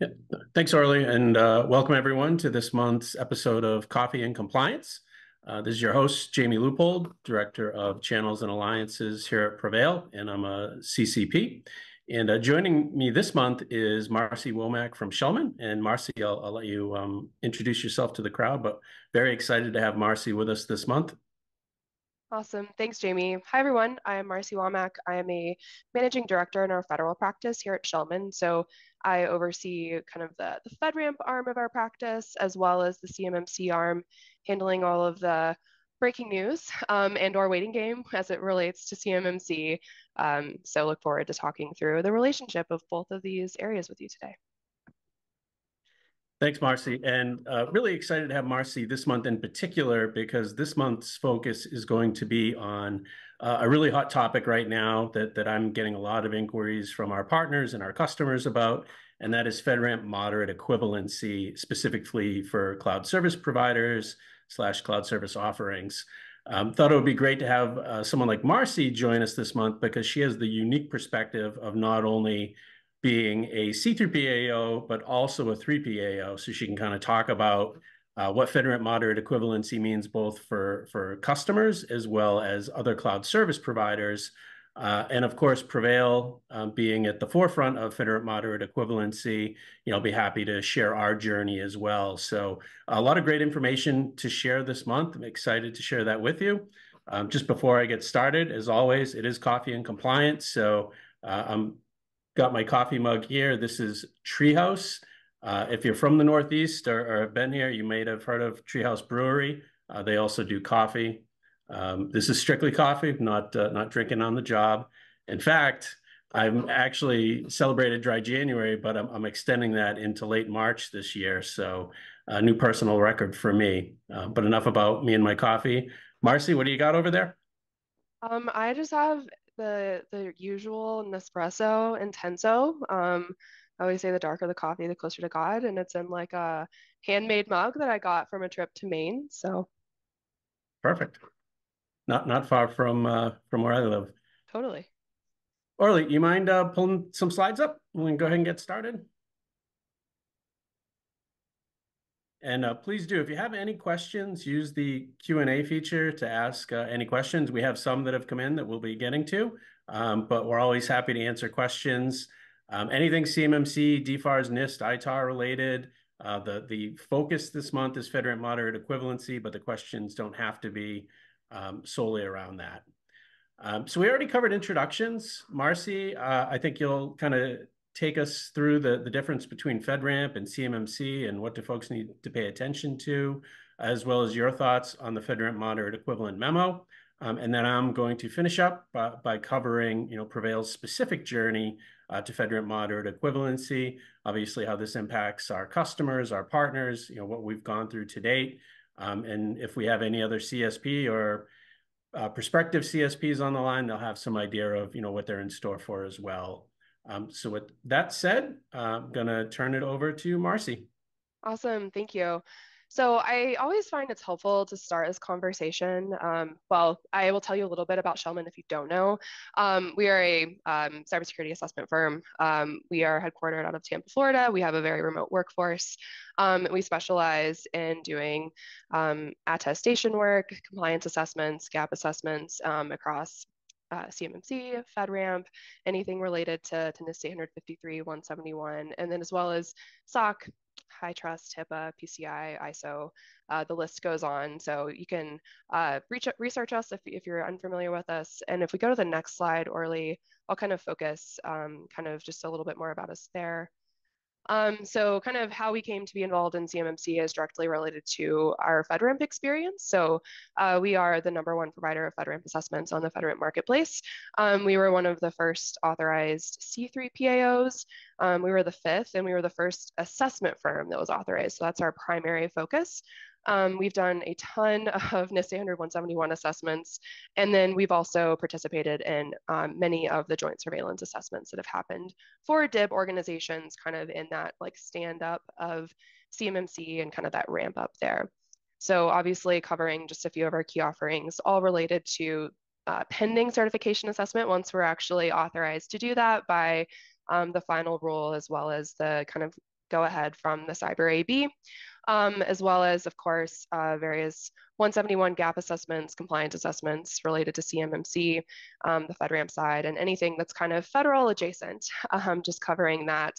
Yeah. Thanks, Orly, and uh, welcome everyone to this month's episode of Coffee and Compliance. Uh, this is your host, Jamie Leupold, Director of Channels and Alliances here at PreVeil, and I'm a CCP. And uh, joining me this month is Marci Womack from Schelman. And Marci, I'll, I'll let you um, introduce yourself to the crowd, but very excited to have Marci with us this month. Awesome. Thanks, Jamie. Hi, everyone. I am Marci Womack. I am a managing director in our federal practice here at Schelman. So I oversee kind of the, the FedRAMP arm of our practice, as well as the CMMC arm, handling all of the breaking news um, and or waiting game as it relates to CMMC. Um, so look forward to talking through the relationship of both of these areas with you today. Thanks, Marci. And uh, really excited to have Marci this month in particular because this month's focus is going to be on uh, a really hot topic right now that, that I'm getting a lot of inquiries from our partners and our customers about, and that is FedRAMP moderate equivalency, specifically for cloud service providers slash cloud service offerings. Um, thought it would be great to have uh, someone like Marci join us this month because she has the unique perspective of not only being a C3PAO, but also a 3PAO. So she can kind of talk about uh, what FedRAMP moderate equivalency means both for, for customers as well as other cloud service providers. Uh, and of course, PreVeil um, being at the forefront of FedRAMP moderate equivalency, you know, I'll be happy to share our journey as well. So a lot of great information to share this month. I'm excited to share that with you. Um, just before I get started, as always, it is coffee and compliance. So uh, I'm got my coffee mug here. This is Treehouse. Uh, if you're from the Northeast or, or, have been here, you may have heard of Treehouse Brewery. Uh, they also do coffee. Um, this is strictly coffee, not uh, not drinking on the job. In fact, I'm actually celebrated dry January, but I'm, I'm extending that into late March this year. So a new personal record for me. Uh, but enough about me and my coffee. Marci, what do you got over there? Um, I just have the the usual Nespresso Intenso. Um, I always say the darker the coffee, the closer to God, and it's in like a handmade mug that I got from a trip to Maine. So perfect. Not not far from uh, from where I live. Totally. Orly, you mind uh, pulling some slides up? We can go ahead and get started. And uh, please do, if you have any questions, use the Q&A feature to ask uh, any questions. We have some that have come in that we'll be getting to, um, but we're always happy to answer questions. Um, anything CMMC, DFARS, NIST, ITAR related. Uh, the, the focus this month is FedRAMP moderate equivalency, but the questions don't have to be um, solely around that. Um, so we already covered introductions. Marci, uh, I think you'll kind of take us through the, the difference between FedRAMP and CMMC and what do folks need to pay attention to, as well as your thoughts on the FedRAMP moderate equivalent memo. Um, and then I'm going to finish up by, by covering, you know, PreVeil's specific journey uh, to FedRAMP moderate equivalency, obviously how this impacts our customers, our partners, you know, what we've gone through to date. Um, and if we have any other CSP or uh, prospective CSPs on the line, they'll have some idea of, you know, what they're in store for as well. Um, so with that said, I'm going to turn it over to Marci. Awesome. Thank you. So I always find it's helpful to start this conversation. Um, well, I will tell you a little bit about Schelman if you don't know. Um, we are a um, cybersecurity assessment firm. Um, we are headquartered out of Tampa, Florida. We have a very remote workforce. Um, we specialize in doing um, attestation work, compliance assessments, gap assessments across uh, CMMC, FedRAMP, anything related to, to NIST 853, 171, and then as well as SOC, HITRUST, HIPAA, PCI, ISO, uh, the list goes on. So you can uh, reach, research us if, if you're unfamiliar with us. And if we go to the next slide, Orly, I'll kind of focus um, kind of just a little bit more about us there. Um, so kind of how we came to be involved in CMMC is directly related to our FedRAMP experience. So uh, we are the number one provider of FedRAMP assessments on the FedRAMP marketplace. Um, we were one of the first authorized C3 PAOs. Um, we were the fifth and we were the first assessment firm that was authorized. So that's our primary focus. Um, we've done a ton of NIST standard 171 assessments, and then we've also participated in um, many of the joint surveillance assessments that have happened for DIB organizations, kind of in that like stand up of CMMC and kind of that ramp up there. So obviously covering just a few of our key offerings, all related to uh, pending certification assessment once we're actually authorized to do that by um, the final rule, as well as the kind of go ahead from the cyber AB, um, as well as, of course, uh, various 171 gap assessments, compliance assessments related to CMMC, um, the FedRAMP side, and anything that's kind of federal adjacent, um, just covering that.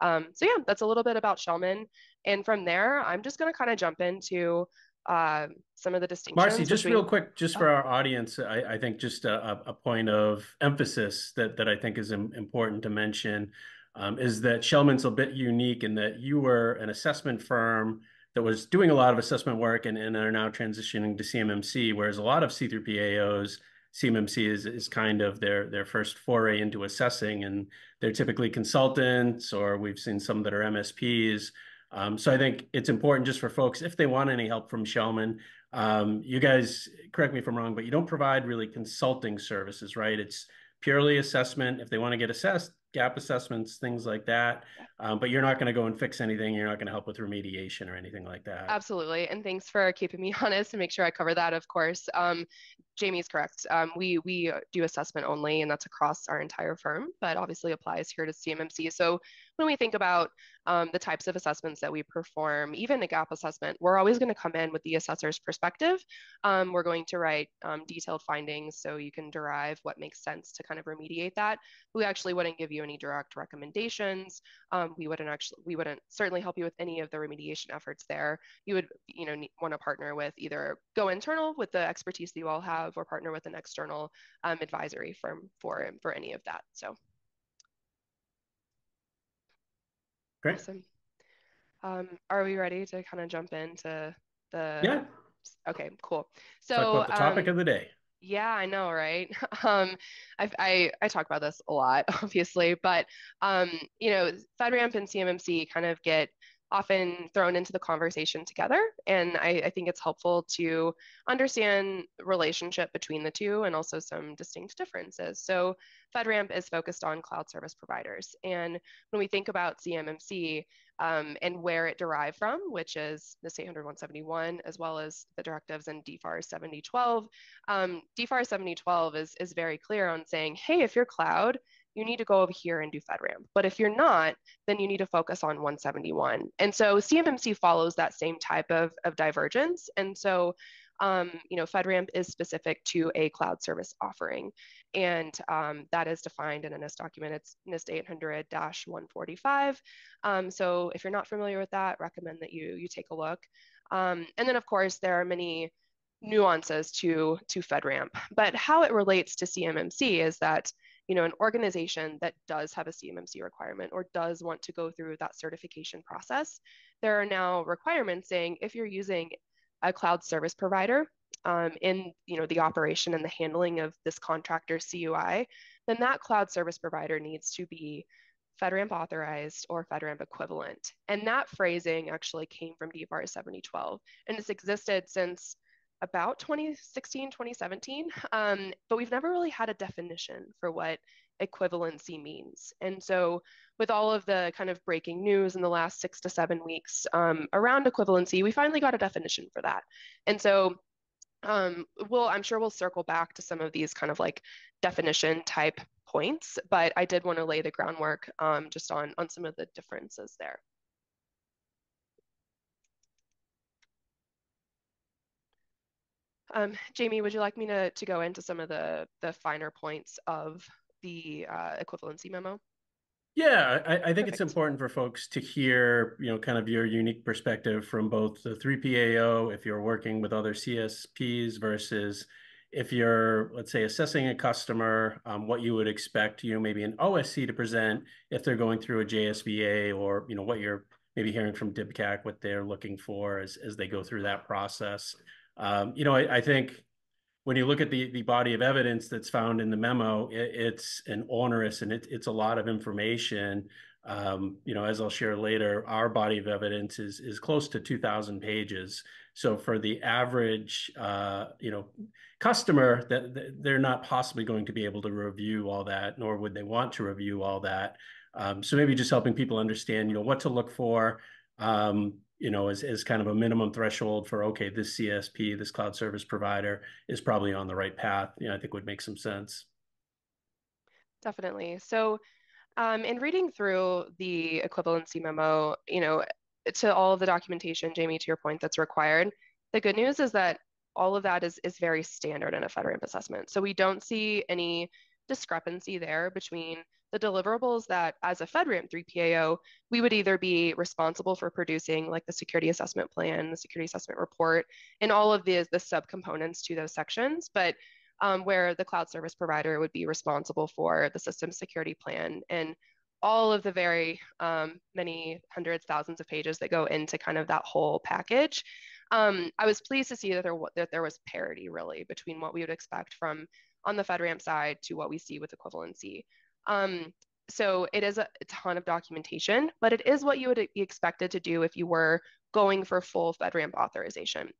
Um, so yeah, that's a little bit about Schelman. And from there, I'm just going to kind of jump into uh, some of the distinctions. Marci, just between... real quick, just for our audience, I, I think just a, a, point of emphasis that, that I think is important to mention um, is that Schelman's a bit unique in that you were an assessment firm that was doing a lot of assessment work and, and are now transitioning to CMMC, whereas a lot of C3PAOs, CMMC is, is kind of their, their first foray into assessing, and they're typically consultants, or we've seen some that are MSPs. Um, so I think it's important just for folks, if they want any help from Shellman, um, you guys, correct me if I'm wrong, but you don't provide really consulting services, right? It's purely assessment. If they want to get assessed, gap assessments, things like that. Um, but you're not going to go and fix anything. You're not going to help with remediation or anything like that. Absolutely. And thanks for keeping me honest and make sure I cover that, of course. Um, Jamie's correct. Um, we we do assessment only, and that's across our entire firm, but obviously applies here to CMMC. So when we think about um, the types of assessments that we perform, even a gap assessment, we're always going to come in with the assessor's perspective. Um, we're going to write um, detailed findings so you can derive what makes sense to kind of remediate that. We actually wouldn't give you any direct recommendations. Um, we wouldn't actually, we wouldn't certainly help you with any of the remediation efforts there. You would, you know, want to partner with either go internal with the expertise that you all have, or partner with an external um, advisory firm for for any of that. So. Great. Awesome. Um, are we ready to kind of jump into the? Yeah. Okay, cool. So talk about the topic um, of the day. Yeah, I know, right? Um, I, I I talk about this a lot, obviously, but um, you know, FedRAMP and CMMC kind of get often thrown into the conversation together. And I, I, think it's helpful to understand relationship between the two and also some distinct differences. So FedRAMP is focused on cloud service providers. And when we think about CMMC um, and where it derived from, which is the State 171, as well as the directives in DFAR 7012, um, DFAR 7012 is, is very clear on saying, hey, if you're cloud, you need to go over here and do FedRAMP. But if you're not, then you need to focus on 171. And so CMMC follows that same type of, of divergence. And so, um, you know, FedRAMP is specific to a cloud service offering. And um, that is defined in a NIST document. It's NIST 800-145. Um, so if you're not familiar with that, recommend that you, you take a look. Um, and then of course, there are many nuances to, to FedRAMP, but how it relates to CMMC is that you know, an organization that does have a CMMC requirement or does want to go through that certification process, there are now requirements saying if you're using a cloud service provider um, in you know the operation and the handling of this contractor CUI, then that cloud service provider needs to be FedRAMP authorized or FedRAMP equivalent. And that phrasing actually came from DFAR 7012, and it's existed since about 2016, 2017, um, but we've never really had a definition for what equivalency means. And so, with all of the kind of breaking news in the last six to seven weeks um, around equivalency, we finally got a definition for that. And so, um, we'll, I'm sure we'll circle back to some of these kind of like definition type points, but I did want to lay the groundwork um, just on, on some of the differences there. Um, Jamie, would you like me to, to go into some of the, the finer points of the uh, equivalency memo? Yeah, I, I think Perfect. it's important for folks to hear, you know, kind of your unique perspective from both the 3PAO, if you're working with other CSPs versus if you're, let's say, assessing a customer, um, what you would expect, you know, maybe an OSC to present if they're going through a JSVA or, you know, what you're maybe hearing from DIBCAC, what they're looking for as, as they go through that process. Um, you know, I, I, think when you look at the the body of evidence that's found in the memo, it, it's an onerous and it, it's a lot of information. Um, you know, as I'll share later, our body of evidence is is close to 2,000 pages. So for the average, uh, you know, customer, that, they're not possibly going to be able to review all that, nor would they want to review all that. Um, so maybe just helping people understand, you know, what to look for. Um, you know, as, as kind of a minimum threshold for, okay, this CSP, this cloud service provider is probably on the right path, you know, I think would make some sense. Definitely. So Um, in reading through the equivalency memo, you know, to all of the documentation, Jamie, to your point, that's required, the good news is that all of that is, is very standard in a FedRAMP assessment. So we don't see any discrepancy there between the deliverables that as a FedRAMP 3 PAO, we would either be responsible for producing like the security assessment plan, the security assessment report, and all of the, the subcomponents to those sections, but um, where the cloud service provider would be responsible for the system security plan and all of the very um, many hundreds, thousands of pages that go into kind of that whole package. Um, I was pleased to see that there, that there was parity really between what we would expect from on the FedRAMP side to what we see with equivalency. Um, so it is a, ton of documentation, but it is what you would be expected to do if you were going for full FedRAMP authorization.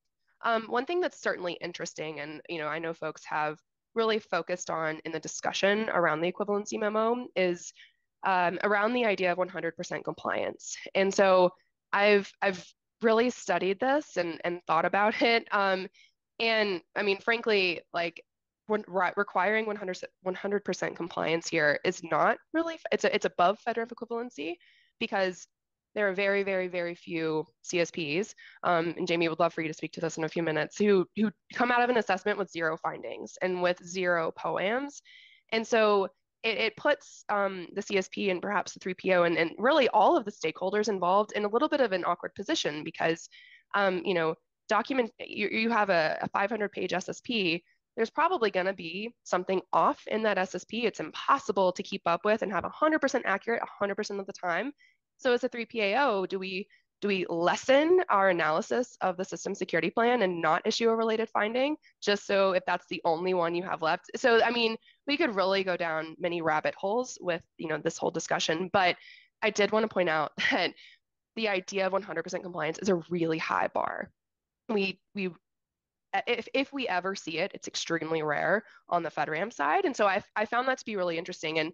Um, one thing that's certainly interesting, and you know, I know folks have really focused on in the discussion around the equivalency memo, is um, around the idea of 100% compliance. And so I've I've really studied this and and thought about it. Um, and I mean, frankly, like when, requiring 100 percent compliance here is not really it's a, it's above FedRAMP equivalency because there are very very very few CSPs um, and Jamie would love for you to speak to this in a few minutes who who come out of an assessment with zero findings and with zero POAMs and so it, it puts um, the CSP and perhaps the 3PO and, and really all of the stakeholders involved in a little bit of an awkward position because um, you know document you, you have a, a 500 page SSP there's probably going to be something off in that SSP. It's impossible to keep up with and have 100% accurate 100% of the time. So as a 3PAO, do we do we lessen our analysis of the system security plan and not issue a related finding just so if that's the only one you have left? So I mean, we could really go down many rabbit holes with you know this whole discussion, but I did want to point out that the idea of 100% compliance is a really high bar. We we if, if we ever see it, it's extremely rare on the FedRAMP side. And so I, I found that to be really interesting. And,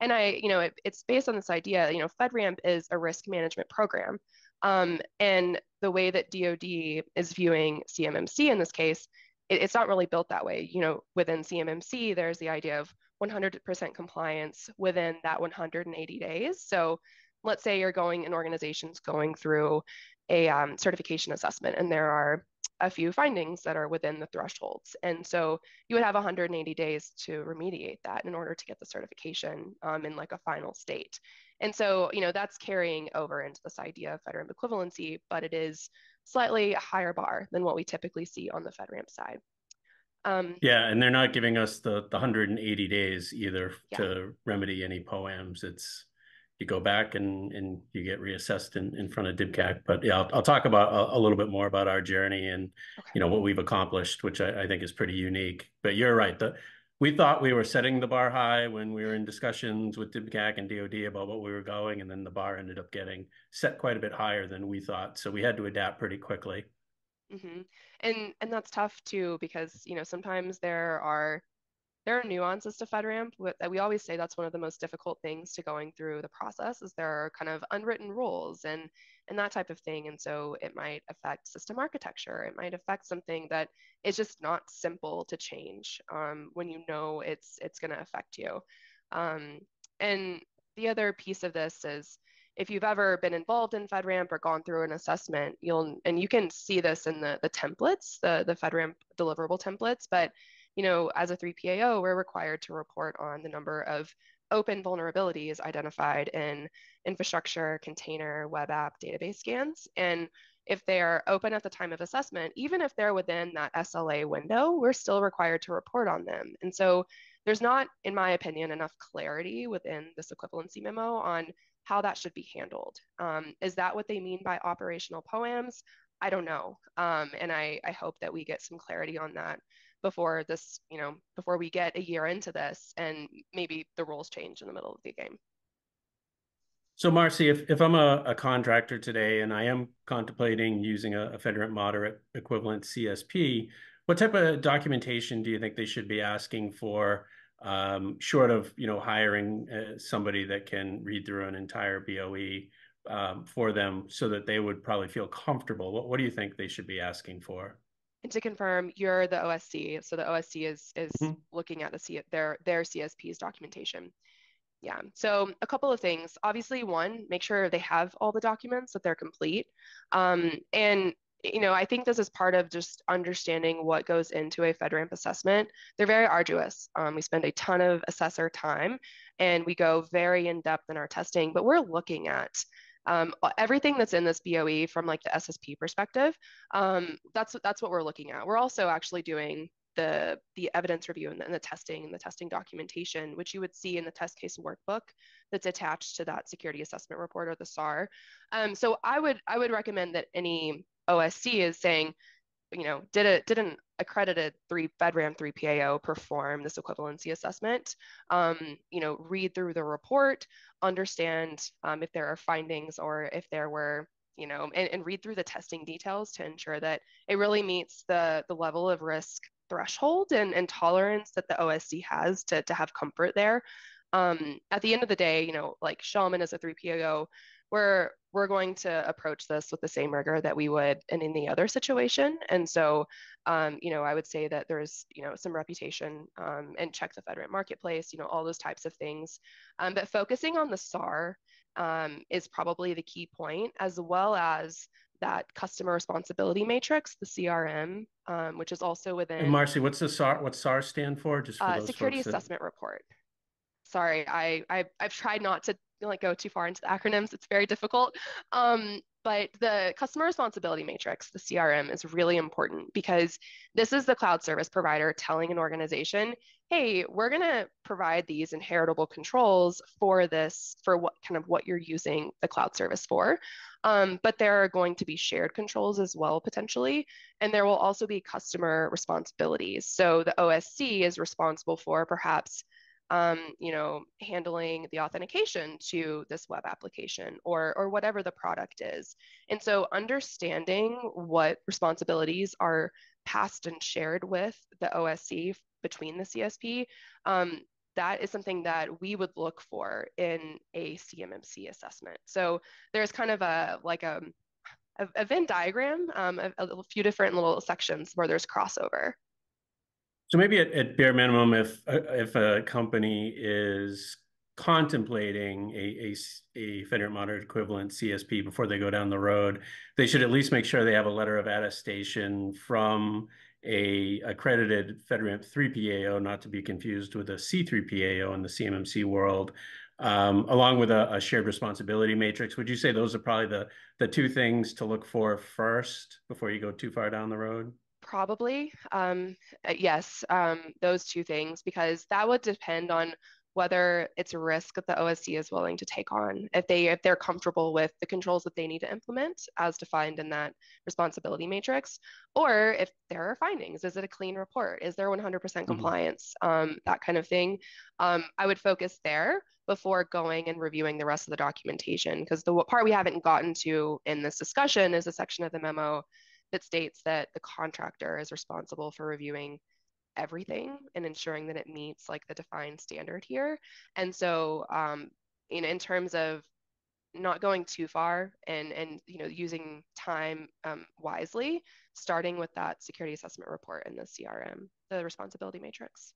and I, you know, it, it's based on this idea, you know, FedRAMP is a risk management program. Um, and the way that DoD is viewing CMMC in this case, it, it's not really built that way. You know, within CMMC, there's the idea of 100% compliance within that 180 days. So let's say you're going, an organization's going through a um, certification assessment and there are a few findings that are within the thresholds. And so you would have 180 days to remediate that in order to get the certification um, in like a final state. And so, you know, that's carrying over into this idea of FedRAMP equivalency, but it is slightly a higher bar than what we typically see on the FedRAMP side. Um, yeah, and they're not giving us the, the 180 days either yeah. to remedy any POAMs. It's you go back and and you get reassessed in, in front of DIBCAC. But yeah, I'll, I'll talk about a, a, little bit more about our journey and okay. you know what we've accomplished, which I, I, think is pretty unique. But you're right. The, we thought we were setting the bar high when we were in discussions with DIBCAC and DoD about what we were going, and then the bar ended up getting set quite a bit higher than we thought. So we had to adapt pretty quickly. Mm-hmm. And and that's tough too because you know sometimes there are there are nuances to FedRAMP that we always say that's one of the most difficult things to going through the process is there are kind of unwritten rules and and that type of thing. And so it might affect system architecture. It might affect something that is just not simple to change um, when you know it's it's going to affect you. Um, and the other piece of this is if you've ever been involved in FedRAMP or gone through an assessment, you'll and you can see this in the the templates, the the FedRAMP deliverable templates, but you know, as a 3PAO, we're required to report on the number of open vulnerabilities identified in infrastructure, container, web app, database scans. And if they are open at the time of assessment, even if they're within that SLA window, we're still required to report on them. And so there's not, in my opinion, enough clarity within this equivalency memo on how that should be handled. Um, is that what they mean by operational POAMs? I don't know. Um, and I, I hope that we get some clarity on that before this, you know, before we get a year into this and maybe the rules change in the middle of the game. So Marci, if, if I'm a, a contractor today and I am contemplating using a, a FedRAMP moderate equivalent CSP, what type of documentation do you think they should be asking for um, short of, you know, hiring uh, somebody that can read through an entire BOE um, for them so that they would probably feel comfortable? What, what do you think they should be asking for? And to confirm, you're the OSC. So the OSC is is mm-hmm. looking at the C- their their CSP's documentation. Yeah. So a couple of things. Obviously, one, make sure they have all the documents that they're complete. Um, and you know, I think this is part of just understanding what goes into a FedRAMP assessment. They're very arduous. Um, we spend a ton of assessor time and we go very in depth in our testing, but we're looking at um, everything that's in this BOE from like the SSP perspective. Um, that's that's what we're looking at. We're also actually doing the the evidence review and the, and the, testing and the testing documentation, which you would see in the test case workbook that's attached to that security assessment report or the SAR. Um, so I would I would recommend that any OSC is saying, you know, did a did an accredited three FedRAMP three PAO perform this equivalency assessment? Um, you know, read through the report, understand um, if there are findings or if there were you know, and, and read through the testing details to ensure that it really meets the the level of risk threshold and, and tolerance that the OSC has to, to have comfort there. Um, at the end of the day, you know, like Schelman as a 3PAO, we're we're going to approach this with the same rigor that we would in any other situation. And so, um, you know, I would say that there's, you know, some reputation um, and check the FedRAMP marketplace, you know, all those types of things. Um, but focusing on the SAR um, is probably the key point, as well as that customer responsibility matrix, the CRM, um, which is also within. And Marci, what's the SAR? What SAR stand for? Just for uh, security assessment that... report. Sorry, I, I I've tried not to like go too far into the acronyms. It's very difficult. Um, but the customer responsibility matrix, the CRM, is really important because this is the cloud service provider telling an organization, hey, we're going to provide these inheritable controls for this, for what kind of what you're using the cloud service for. Um, but there are going to be shared controls as well, potentially. And there will also be customer responsibilities. So the OSC is responsible for perhaps um, you know, handling the authentication to this web application or, or whatever the product is. And so understanding what responsibilities are passed and shared with the OSC between the CSP, um, that is something that we would look for in a CMMC assessment. So there's kind of a like a, a, a Venn diagram, um, a, a few different little sections where there's crossover. So maybe at, at bare minimum, if if a company is contemplating a, a, a FedRAMP moderate equivalent CSP before they go down the road, they should at least make sure they have a letter of attestation from a accredited FedRAMP 3 PAO, not to be confused with a C3 PAO in the CMMC world, um, along with a, a, shared responsibility matrix. Would you say those are probably the, the two things to look for first before you go too far down the road? Probably, um, uh, yes, um, those two things, because that would depend on whether it's a risk that the OSC is willing to take on. If they if they're comfortable with the controls that they need to implement as defined in that responsibility matrix, or if there are findings, is it a clean report? Is there 100% mm-hmm. compliance? Mm-hmm. Um, that kind of thing. Um, I would focus there before going and reviewing the rest of the documentation, because the part we haven't gotten to in this discussion is a section of the memo that states that the contractor is responsible for reviewing everything and ensuring that it meets like the defined standard here. And so, um, in, in terms of not going too far and and you know using time um, wisely, starting with that security assessment report in the CRM, the responsibility matrix.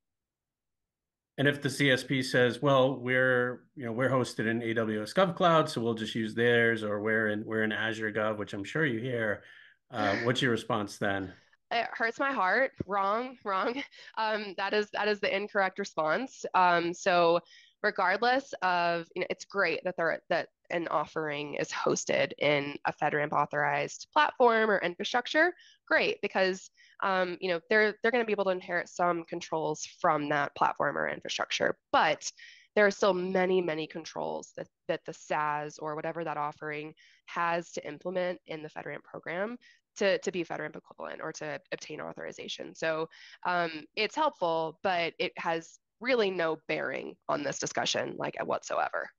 And if the CSP says, "Well, we're you know we're hosted in AWS GovCloud, so we'll just use theirs," or we're in we're in Azure Gov, which I'm sure you hear, uh, what's your response then? It hurts my heart. Wrong, wrong. Um, that is that is the incorrect response. Um, so regardless of you know, it's great that there that an offering is hosted in a FedRAMP authorized platform or infrastructure. Great, because um, you know they're they're going to be able to inherit some controls from that platform or infrastructure, but there are still many, many controls that, that the SaaS or whatever that offering has to implement in the FedRAMP program to, to be FedRAMP equivalent or to obtain authorization. So um, it's helpful, but it has really no bearing on this discussion, like whatsoever.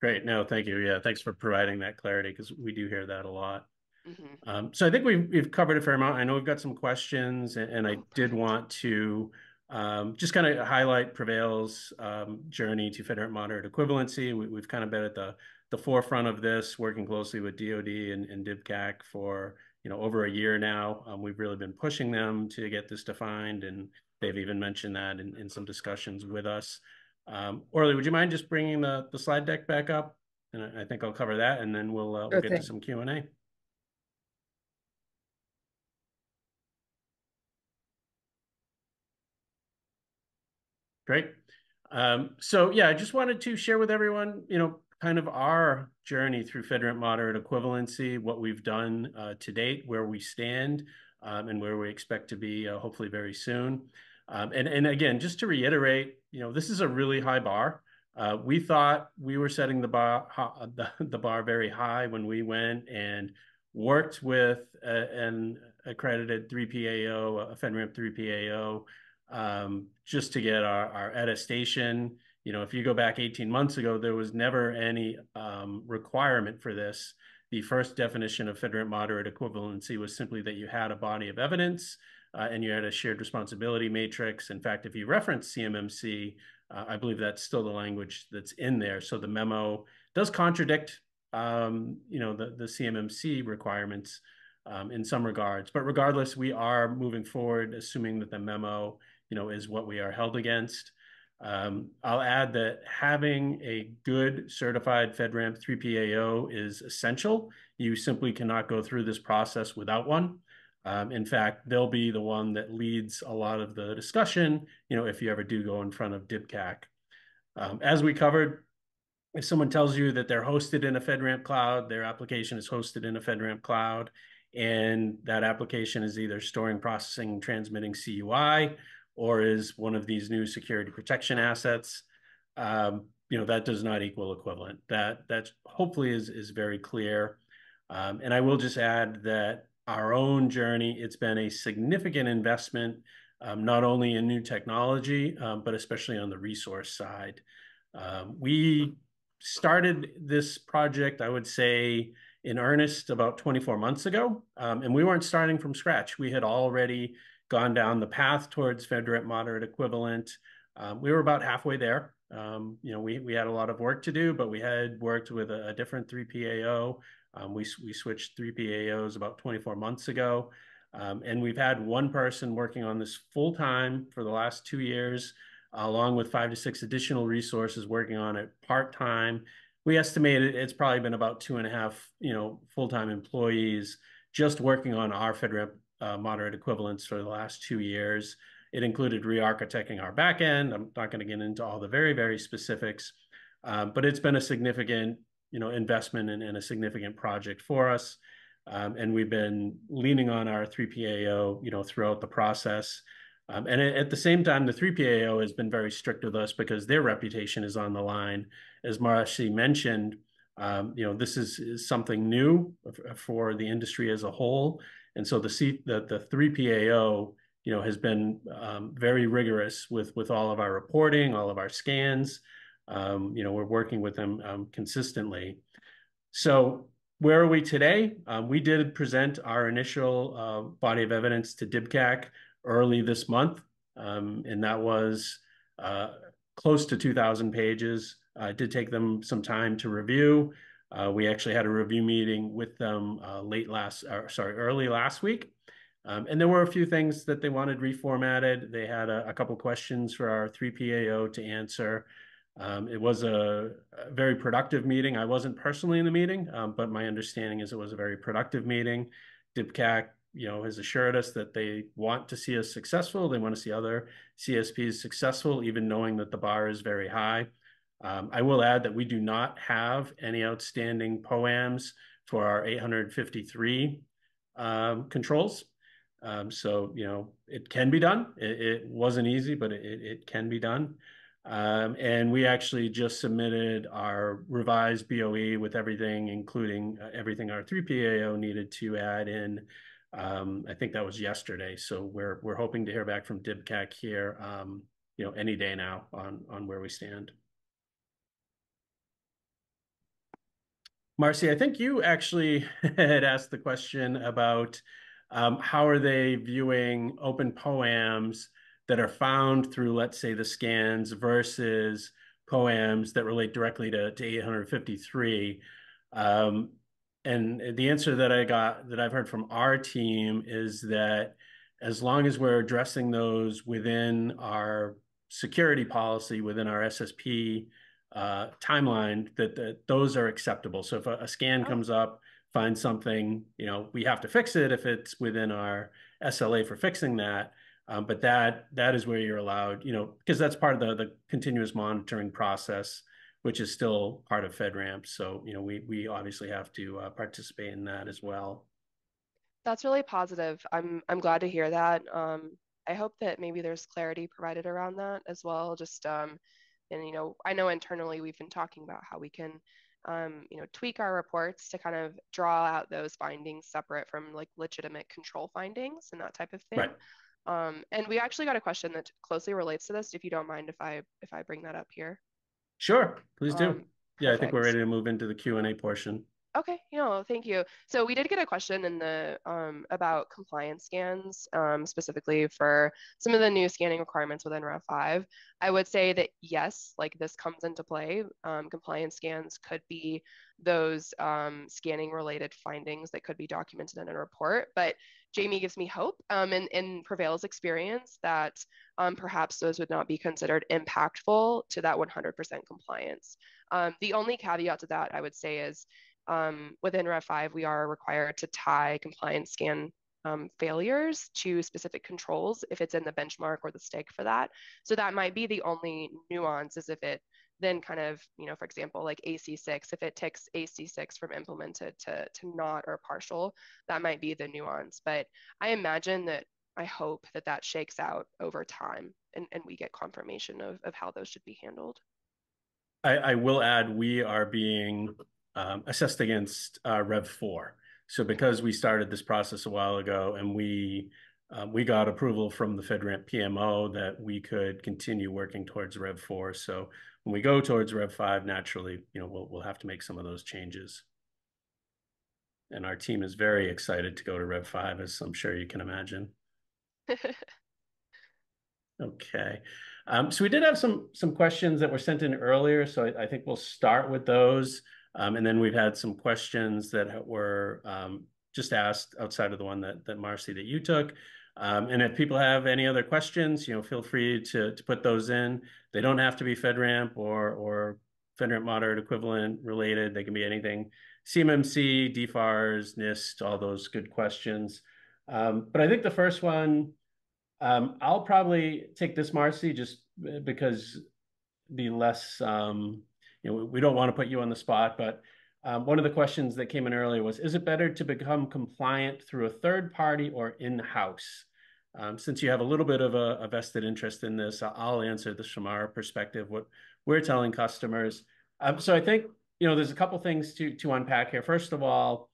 Great. No, thank you. Yeah, thanks for providing that clarity because we do hear that a lot. Mm-hmm. Um, so I think we've, we've covered a fair amount. I know we've got some questions, and, and I oh, did want to um, just kind of highlight PreVeil's um, journey to FedRAMP moderate equivalency. We, have kind of been at the, the forefront of this, working closely with DoD and, and DIBCAC for you know over a year now. Um, we've really been pushing them to get this defined, and they've even mentioned that in, in some discussions with us. Um, Orly, would you mind just bringing the, the slide deck back up? And I, I think I'll cover that and then we'll, uh, we'll get to some Q&A. Great. Um, so yeah, I just wanted to share with everyone, you know, kind of our journey through FedRAMP moderate equivalency, what we've done uh, to date, where we stand, um, and where we expect to be uh, hopefully very soon. Um, and, and again, just to reiterate, you know, this is a really high bar. Uh, we thought we were setting the bar, the, the bar very high when we went and worked with a, an accredited 3PAO, a FedRAMP 3PAO, um, just to get our, our attestation. You know, if you go back 18 months ago, there was never any um, requirement for this. The first definition of FedRAMP moderate equivalency was simply that you had a body of evidence uh, and you had a shared responsibility matrix. In fact, if you reference CMMC, uh, I believe that's still the language that's in there. So the memo does contradict, um, you know, the, the CMMC requirements um, in some regards. But regardless, we are moving forward, assuming that the memo you know, is what we are held against. Um, I'll add that having a good certified FedRAMP 3PAO is essential. You simply cannot go through this process without one. Um, in fact, they'll be the one that leads a lot of the discussion, you know, if you ever do go in front of DIBCAC. Um, as we covered, if someone tells you that they're hosted in a FedRAMP cloud, their application is hosted in a FedRAMP cloud, and that application is either storing, processing, transmitting CUI, or is one of these new security protection assets, um, you know, that does not equal equivalent. That that hopefully is is very clear. Um, and I will just add that our own journey, it's been a significant investment, um, not only in new technology, um, but especially on the resource side. Um, we started this project, I would say, in earnest about 24 months ago, um, and we weren't starting from scratch. We had already gone down the path towards FedRAMP moderate equivalent. Um, we were about halfway there. Um, you know, we, we had a lot of work to do, but we had worked with a, a different 3PAO. Um, we, we switched 3PAOs about 24 months ago. Um, and we've had one person working on this full time for the last two years, along with five to six additional resources working on it part time. We estimate it's probably been about two and a half, you know, full time employees just working on our FedRAMP uh, moderate equivalents for the last two years. It included re-architecting our backend. I'm not going to get into all the very, very specifics, um, but it's been a significant, you know, investment and, a significant project for us. Um, and we've been leaning on our 3PAO, you know, throughout the process. Um, and at the same time, the 3PAO has been very strict with us because their reputation is on the line. As Marci mentioned, um, you know, this is, is, something new for the industry as a whole. And so the C, the, the 3PAO, you know, has been um, very rigorous with, with all of our reporting, all of our scans. Um, you know, we're working with them um, consistently. So where are we today? Um, we did present our initial uh, body of evidence to DIBCAC early this month, um, and that was uh, close to 2,000 pages. Uh, it did take them some time to review. Uh, we actually had a review meeting with them uh, late last, or sorry, early last week. Um, and there were a few things that they wanted reformatted. They had a, a couple questions for our 3PAO to answer. Um, it was a, a, very productive meeting. I wasn't personally in the meeting, um, but my understanding is it was a very productive meeting. DIBCAC, you know, has assured us that they want to see us successful. They want to see other CSPs successful, even knowing that the bar is very high. Um, I will add that we do not have any outstanding POAMs for our 853 um, controls. Um, so, you know, it can be done. It, it wasn't easy, but it, it can be done. Um, and we actually just submitted our revised BOE with everything, including uh, everything our 3PAO needed to add in. Um, I think that was yesterday. So we're we're hoping to hear back from DIBCAC here, um, you know, any day now on on where we stand. Marci, I think you actually had asked the question about um, how are they viewing open POAMs that are found through, let's say, the scans versus POAMs that relate directly to, to 853. Um, and the answer that I got that I've heard from our team is that as long as we're addressing those within our security policy within our SSP uh, timeline that, that those are acceptable. So if a, a scan oh. comes up, finds something, you know, we have to fix it if it's within our SLA for fixing that. Um, but that that is where you're allowed, you know, because that's part of the the continuous monitoring process, which is still part of FedRAMP. So you know, we we obviously have to uh, participate in that as well. That's really positive. I'm I'm glad to hear that. Um, I hope that maybe there's clarity provided around that as well. Just um, and you know, I know internally we've been talking about how we can um, you know, tweak our reports to kind of draw out those findings separate from like legitimate control findings and that type of thing. Right. Um, and we actually got a question that closely relates to this. If you don't mind, if I if I bring that up here. Sure, please do. Um, yeah, I think we're ready to move into the Q and A portion. Okay, you know, thank you. So we did get a question in the um, about compliance scans, um, specifically for some of the new scanning requirements within Rev 5. I would say that yes, like this comes into play. Um, compliance scans could be those um, scanning related findings that could be documented in a report, but Jamie gives me hope um, in, in PreVeil's experience that um, perhaps those would not be considered impactful to that 100% compliance. the only caveat to that I would say is um, within Rev 5, we are required to tie compliance scan um, failures to specific controls if it's in the benchmark or the stake for that. So that might be the only nuance is if it then kind of, you know, for example, like AC6, if it ticks AC6 from implemented to, to not or partial, that might be the nuance. But I imagine that I hope that that shakes out over time and, and we get confirmation of, of how those should be handled. I, I will add, we are being um, assessed against uh, Rev 4. So because we started this process a while ago and we um, we got approval from the FedRAMP PMO that we could continue working towards Rev 4. So when we go towards Rev 5, naturally, you know, we'll, we'll have to make some of those changes. And our team is very excited to go to Rev 5, as I'm sure you can imagine. okay. Um, so we did have some some questions that were sent in earlier, so I, I think we'll start with those. Um, and then we've had some questions that were um, just asked outside of the one that, that Marci, that you took. Um, and if people have any other questions, you know, feel free to, to put those in. They don't have to be FedRAMP or, or FedRAMP moderate equivalent related. They can be anything. CMMC, DFARS, NIST, all those good questions. Um, but I think the first one, um, I'll probably take this, Marci, just because be less um, you know, we don't want to put you on the spot, but um, one of the questions that came in earlier was, is it better to become compliant through a third party or in-house? Um, since you have a little bit of a, a, vested interest in this, I'll answer this from our perspective, what we're telling customers. Um, so I think, you know, there's a couple things to, to unpack here. First of all,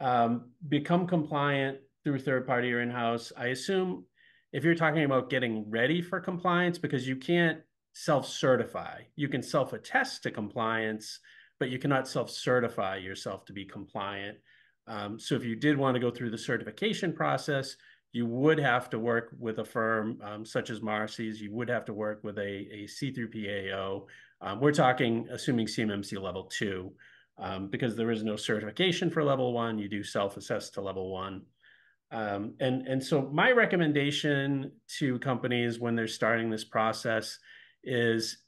um, become compliant through third party or in-house. I assume if you're talking about getting ready for compliance, because you can't self-certify. You can self-attest to compliance, but you cannot self-certify yourself to be compliant. Um, so if you did want to go through the certification process, you would have to work with a firm um, such as Marci's. You would have to work with a, a C3PAO. Um, we're talking assuming CMMC level two, um, because there is no certification for level one. You do self-assess to level one. Um, and, and so my recommendation to companies when they're starting this process is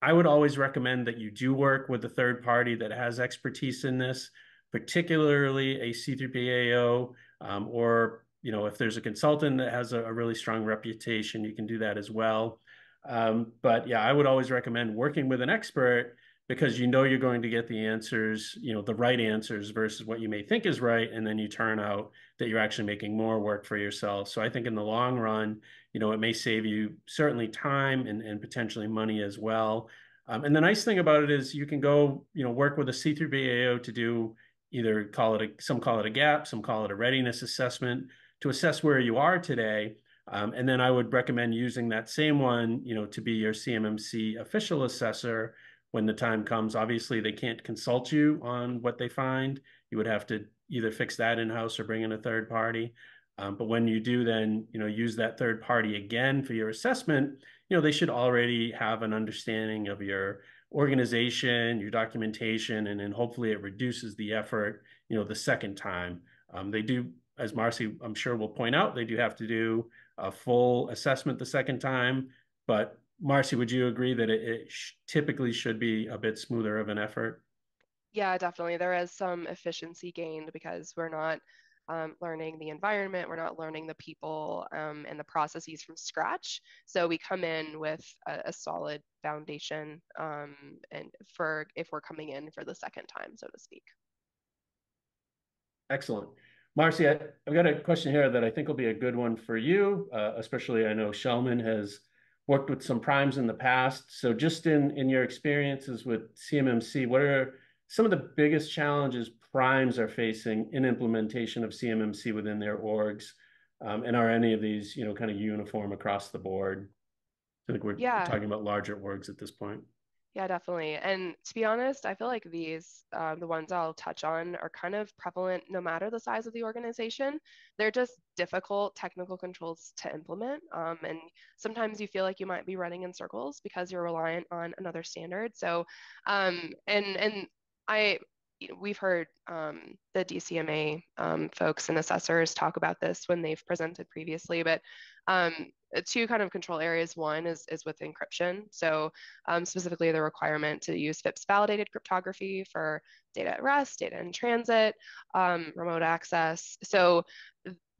I would always recommend that you do work with a third party that has expertise in this, particularly a C3PAO, um, or you know if there's a consultant that has a, a, really strong reputation, you can do that as well. Um, but yeah, I would always recommend working with an expert because you know you're going to get the answers, you know, the right answers versus what you may think is right, and then you turn out that you're actually making more work for yourself. So I think in the long run, you know, it may save you certainly time and, and potentially money as well. Um, and the nice thing about it is you can go, you know, work with a C3PAO to do either call it a, some call it a gap, some call it a readiness assessment to assess where you are today. Um, and then I would recommend using that same one, you know, to be your CMMC official assessor when the time comes. Obviously, they can't consult you on what they find. You would have to either fix that in-house or bring in a third party. Um, but when you do then, you know, use that third party again for your assessment, you know, they should already have an understanding of your organization, your documentation, and then hopefully it reduces the effort, you know, the second time. Um, they do, as Marci, I'm sure will point out, they do have to do a full assessment the second time, but Marci, would you agree that it, it sh typically should be a bit smoother of an effort? Yeah, definitely. There is some efficiency gained because we're not um, learning the environment, we're not learning the people um, and the processes from scratch. So we come in with a, a solid foundation, um, and for if we're coming in for the second time, so to speak. Excellent. Marci, I, have got a question here that I think will be a good one for you, uh, especially I know Schellman has worked with some primes in the past. So just in, in your experiences with CMMC, what are some of the biggest challenges primes are facing in implementation of CMMC within their orgs? Um, and are any of these, you know, kind of uniform across the board? I think we're yeah. talking about larger orgs at this point. Yeah, definitely. And to be honest, I feel like these, uh, the ones I'll touch on, are kind of prevalent no matter the size of the organization. They're just difficult technical controls to implement. Um, and sometimes you feel like you might be running in circles because you're reliant on another standard. So, um, and and I we've heard um, the DCMA um, folks and assessors talk about this when they've presented previously, but um, two kind of control areas. One is, is with encryption. So um, specifically the requirement to use FIPS validated cryptography for data at rest, data in transit, um, remote access. So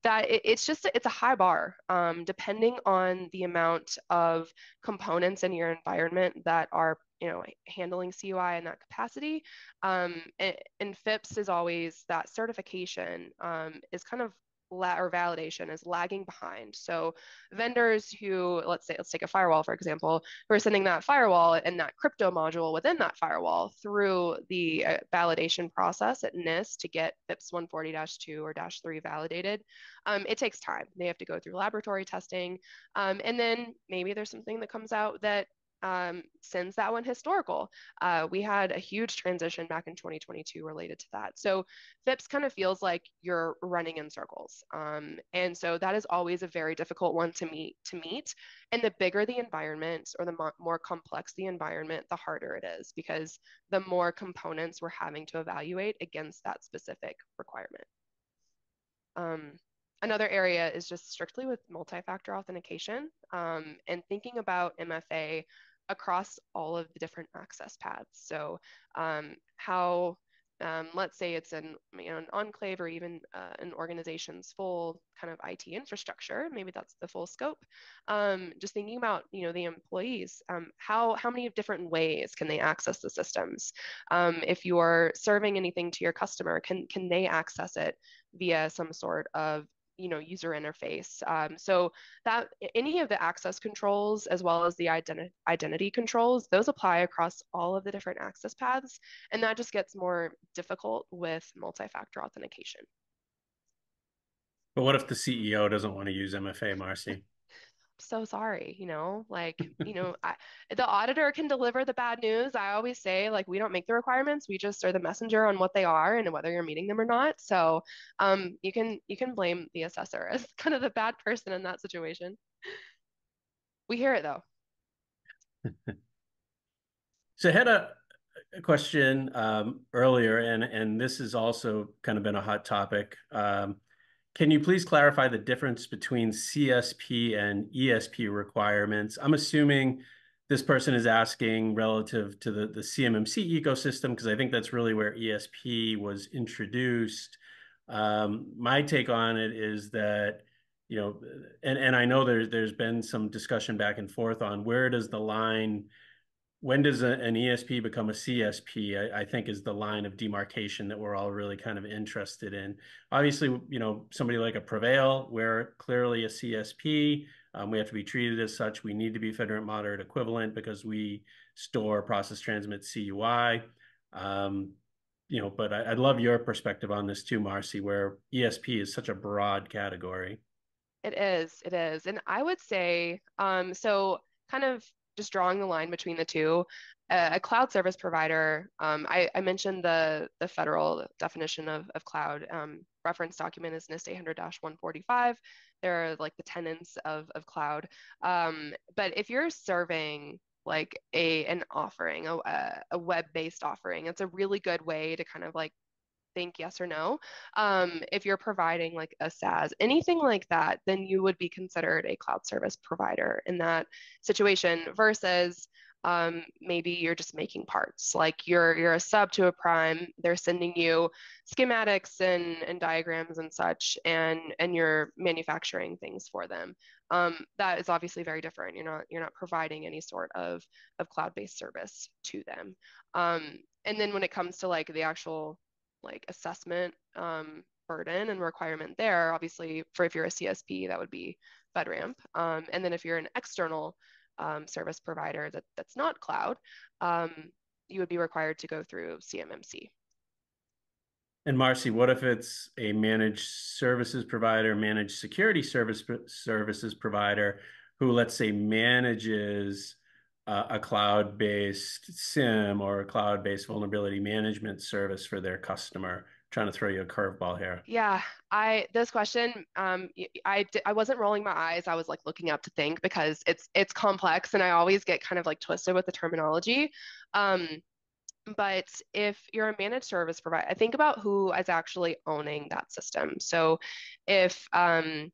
that it, it's just it's a high bar um, depending on the amount of components in your environment that are you know handling CUI in that capacity. Um, and, and, FIPS is always that certification um, is kind of la- or validation is lagging behind. So vendors who, let's say, let's take a firewall for example, who are sending that firewall and that crypto module within that firewall through the uh, validation process at NIST to get FIPS 140-2 or dash -3 validated, um, it takes time. They have to go through laboratory testing, um, and then maybe there's something that comes out that um, that one historical. Uh, we had a huge transition back in 2022 related to that. So FIPS kind of feels like you're running in circles. Um, and so that is always a very difficult one to meet to meet. And the bigger the environment or the mo more complex the environment, the harder it is because the more components we're having to evaluate against that specific requirement. Um, another area is just strictly with multi-factor authentication um, and thinking about MFA across all of the different access paths. So um, how, um, let's say it's an, you know, an enclave or even uh, an organization's full kind of IT infrastructure, maybe that's the full scope. Um, just thinking about, you know, the employees, um, how, how many different ways can they access the systems? Um, if you're serving anything to your customer, can, can they access it via some sort of you know user interface. Um, so that any of the access controls as well as the identi- identity controls those apply across all of the different access paths and that just gets more difficult with multi-factor authentication. But what if the ceo doesn't want to use mfa Marci so sorry you know like you know I, the auditor can deliver the bad news. I always say like we don't make the requirements we just are the messenger on what they are and whether you're meeting them or not. So um you can you can blame the assessor as kind of the bad person in that situation. We hear it though. So i had a, a question um, earlier and and this has also kind of been a hot topic um, can you please clarify the difference between CSP and ESP requirements? I'm assuming this person is asking relative to the, the CMMC ecosystem, because I think that's really where ESP was introduced. Um, my take on it is that, you know, and, and I know there's there's been some discussion back and forth on where does the line when does a, an ESP become a CSP? I, I, think is the line of demarcation that we're all really kind of interested in. Obviously, you know, somebody like a PreVeil, we're clearly a CSP. Um, we have to be treated as such. We need to be FedRAMP moderate equivalent because we store, process, transmit CUI. Um, you know, but I, would love your perspective on this too, Marci, where ESP is such a broad category. It is, it is. And I would say, um, so kind of just drawing the line between the two. A cloud service provider, um, I, I, mentioned the, the federal definition of, of cloud. Um, reference document is NIST 800-145. There are like the tenants of, of cloud. Um, but if you're serving like a an offering, a, a web-based offering, it's a really good way to kind of like think yes or no. Um, if you're providing like a SaaS, anything like that, then you would be considered a cloud service provider in that situation versus um, maybe you're just making parts like you're you're a sub to a prime they're sending you schematics and, and diagrams and such and and you're manufacturing things for them um, that is obviously very different you're not you're not providing any sort of of cloud-based service to them um, and then when it comes to like the actual like assessment um, burden and requirement there obviously for if you're a csp that would be FedRAMP um, and then if you're an external um, service provider that, that's not cloud, um, you would be required to go through CMMC. And Marci, what if it's a managed services provider, managed security service services provider, who let's say manages uh, a cloud-based SIEM or a cloud-based vulnerability management service for their customer? trying to throw you a curveball here. Yeah, I this question, um, I I wasn't rolling my eyes. I was like looking up to think because it's it's complex, and I always get kind of like twisted with the terminology. Um, but if you're a managed service provider, I think about who is actually owning that system. So if um,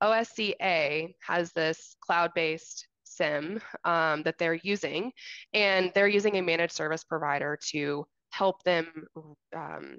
OSCA has this cloud-based SIEM um, that they're using, and they're using a managed service provider to help them um,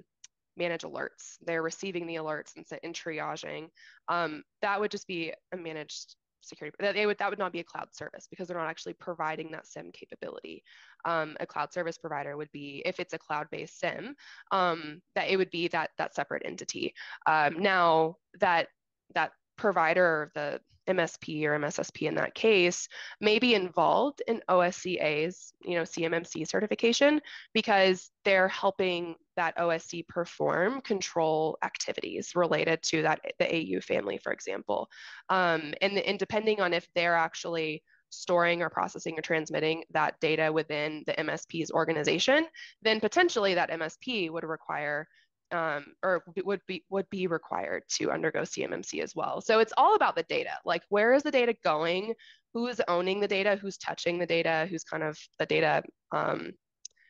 manage alerts. They're receiving the alerts and, and triaging. Um, that would just be a managed security. That would that would not be a cloud service because they're not actually providing that SIEM capability. Um, a cloud service provider would be if it's a cloud-based SIEM um, that it would be that that separate entity. Um, now that that provider, the MSP or MSSP in that case, may be involved in OSCA's, you know, CMMC certification because they're helping that OSC perform control activities related to that the AU family, for example. Um, and, and depending on if they're actually storing or processing or transmitting that data within the MSP's organization, then potentially that MSP would require um, or would be would be required to undergo CMMC as well. So it's all about the data. Like where is the data going? Who's owning the data? Who's touching the data? Who's kind of the data? Um,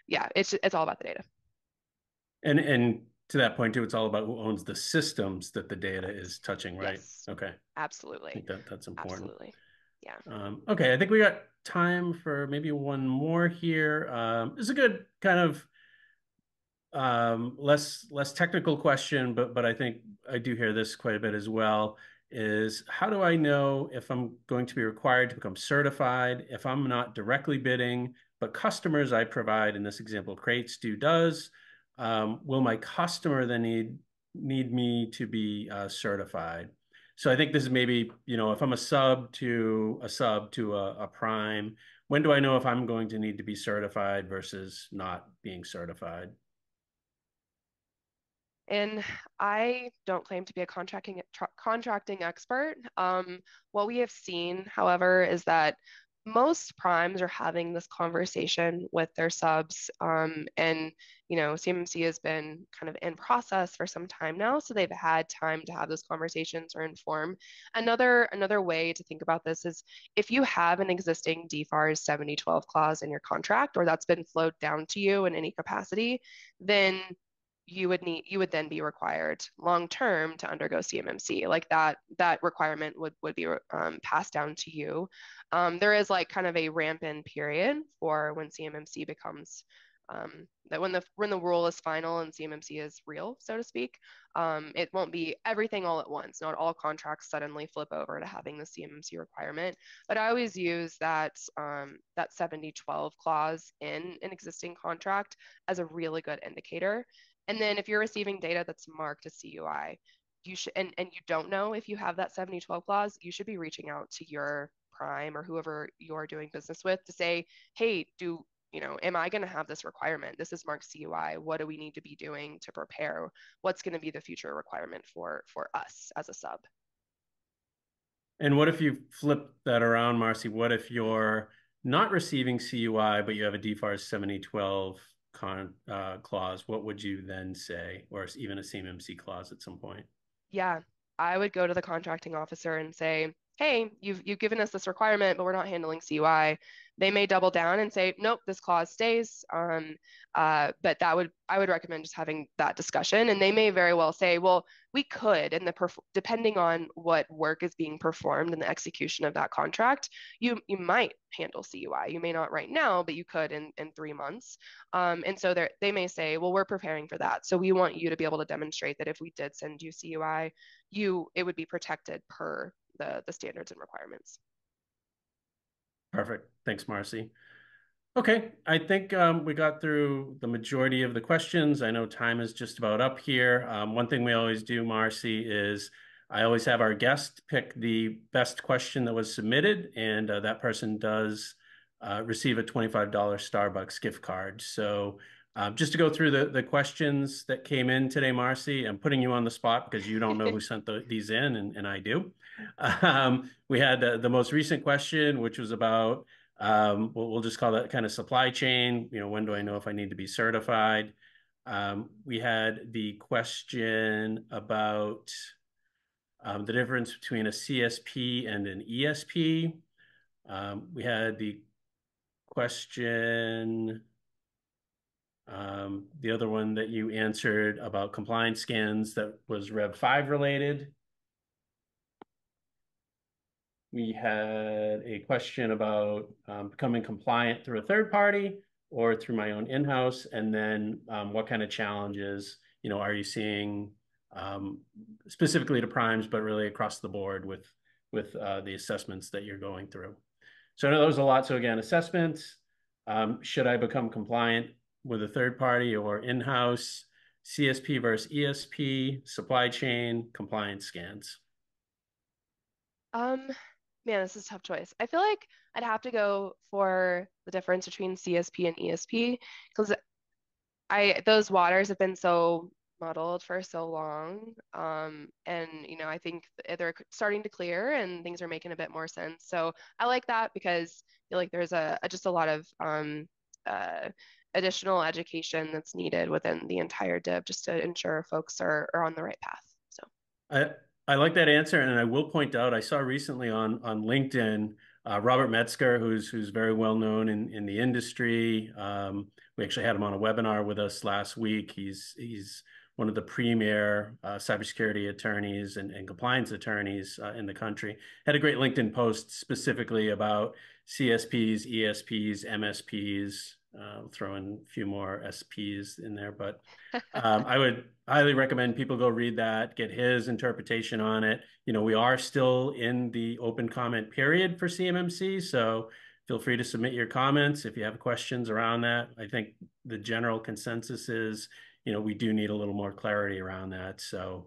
yeah, it's it's all about the data. And and to that point too, it's all about who owns the systems that the data is touching, right? Yes, okay. Absolutely. I think that, that's important. Absolutely. Yeah. Um, okay, I think we got time for maybe one more here. Um, it's a good kind of um, less less technical question, but but I think I do hear this quite a bit as well. Is how do I know if I'm going to be required to become certified if I'm not directly bidding, but customers I provide in this example, Crates do does. Um, will my customer then need need me to be uh, certified? So I think this is maybe you know if I'm a sub to a sub to a, a prime, when do I know if I'm going to need to be certified versus not being certified? And I don't claim to be a contracting contracting expert. Um, what we have seen, however, is that most primes are having this conversation with their subs, um, and you know, CMMC has been kind of in process for some time now, so they've had time to have those conversations or inform. Another another way to think about this is if you have an existing DFARS 7012 clause in your contract, or that's been flowed down to you in any capacity, then you would need you would then be required long term to undergo CMMC. Like that that requirement would would be um, passed down to you. Um, there is like kind of a ramp in period for when CMMC becomes um, that when the when the rule is final and CMMC is real, so to speak, um, it won't be everything all at once. Not all contracts suddenly flip over to having the CMMC requirement. But I always use that um, that 7012 clause in an existing contract as a really good indicator and then if you're receiving data that's marked as CUI, you should and, and you don't know if you have that 7012 clause, you should be reaching out to your prime or whoever you're doing business with to say, hey, do you know, am I going to have this requirement? This is marked CUI. What do we need to be doing to prepare? What's going to be the future requirement for for us as a sub? And what if you flip that around, Marci? What if you're not receiving CUI, but you have a DFARS 7012 con uh, clause, what would you then say, or even a CMMC clause at some point? Yeah, I would go to the contracting officer and say, hey, you've you've given us this requirement, but we're not handling CUI, they may double down and say, nope, this clause stays. Um, uh, but that would I would recommend just having that discussion. And they may very well say, well, we could, and the depending on what work is being performed in the execution of that contract, you you might handle CUI. You may not right now, but you could in in three months. Um, and so they may say, well, we're preparing for that. So we want you to be able to demonstrate that if we did send you CUI, you it would be protected per the the standards and requirements. Perfect. Thanks, Marci. Okay, I think um, we got through the majority of the questions. I know time is just about up here. Um, one thing we always do, Marci, is I always have our guest pick the best question that was submitted, and uh, that person does uh, receive a $25 Starbucks gift card. So um, just to go through the, the questions that came in today, Marci, I'm putting you on the spot because you don't know who sent the, these in, and, and I do. Um, we had the, the most recent question, which was about, um, we'll, we'll just call that kind of supply chain. You know, when do I know if I need to be certified? Um, we had the question about um, the difference between a CSP and an ESP. Um, we had the question, um, the other one that you answered about compliance scans that was Rev 5 related. We had a question about um, becoming compliant through a third party or through my own in-house, and then um, what kind of challenges, you know, are you seeing um, specifically to primes, but really across the board with with uh, the assessments that you're going through. So I know there was a lot. So again, assessments. Um, should I become compliant with a third party or in-house? CSP versus ESP, supply chain, compliance scans. Um, man, this is a tough choice. I feel like I'd have to go for the difference between CSP and ESP because I those waters have been so muddled for so long. Um, and you know, I think they're starting to clear and things are making a bit more sense. So I like that because I feel like there's a, a just a lot of um, uh, additional education that's needed within the entire DIB just to ensure folks are, are on the right path. So I I like that answer, and I will point out I saw recently on on LinkedIn uh, Robert Metzger, who's who's very well known in in the industry. Um, we actually had him on a webinar with us last week. He's he's one of the premier uh, cybersecurity attorneys and, and compliance attorneys uh, in the country. Had a great LinkedIn post specifically about CSPs, ESPs, MSPs, uh, throw in a few more SPs in there, but um, I would highly recommend people go read that, get his interpretation on it. You know, we are still in the open comment period for CMMC, so feel free to submit your comments if you have questions around that. I think the general consensus is, you know, we do need a little more clarity around that. So,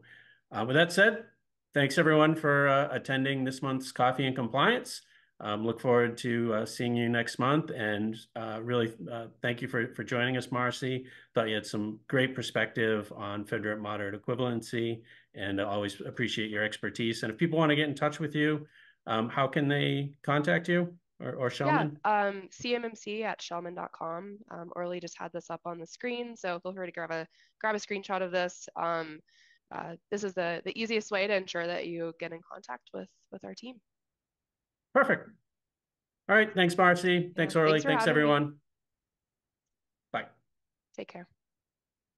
uh, with that said, thanks everyone for uh, attending this month's Coffee and Compliance. Um, look forward to uh, seeing you next month and uh, really uh, thank you for, for joining us, Marci. Thought you had some great perspective on FedRAMP moderate equivalency and I always appreciate your expertise. And if people want to get in touch with you, um, how can they contact you or, or Schellman? Yeah, um, CMMC at schellman.com. Um, Orly just had this up on the screen, so feel free to grab a grab a screenshot of this. Um, uh, this is the, the easiest way to ensure that you get in contact with, with our team. Perfect. All right. Thanks, Marci. Thanks, Orly. Thanks, thanks everyone. Me. Bye. Take care.